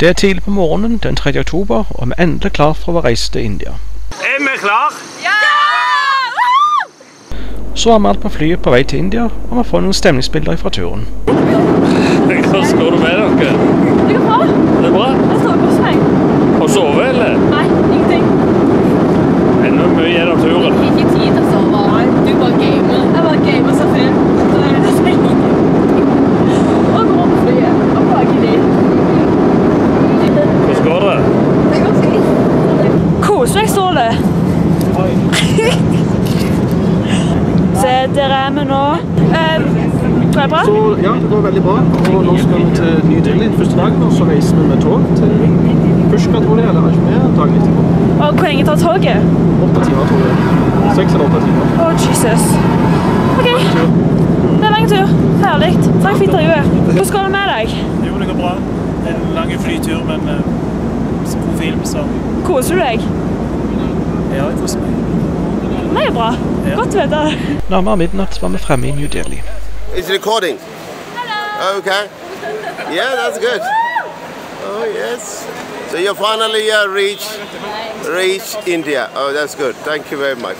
Det er tidlig på morgenen den 3. oktober, og vi er endelig klar for å reise til India. Er vi klar? Ja! Så er vi alt på flyet på vei til India, og vi får noen stemningsbilder fra turen. Hvordan går det med dere? Det går bra. Det er bra? Jeg står i korsvei. Har du sovet, eller? Nei, ingenting. Ennå mye igjen av turen. Ikke tid til å sove. Du bare gamer. Jeg bare gamer så fint. Så det er nesten ingenting. Og går på flyet. Og plager de. Hvordan går det? Det går fint. Koselig, står det. Se, der er vi nå. Eh, går det bra? Så ja, det går veldig bra. Og nå skal vi til Ny Delhi første dagen, og så reiser vi med tog til Pushka, tror jeg, eller Ajmer dagen etterpå. Og hvor lenge tar toget? Åtte timer, tror jeg. Seks eller åtte timer. Å, Jesus. OK. Det er lang tur. Herlig. Takk for intervjuet. Hvordan går det med deg? Jo, det går bra. Det er en lang flytur, men uh, god film, så Koser du deg? Ja, jeg koser meg. Det er bra. Godt å vite. Nærmere midnatt var vi fremme i New Delhi. It's recording. Hello. Okay. Yeah, that's good. Oh yes. So you finally uh, reach reach India. Oh, that's good. Thank you very much.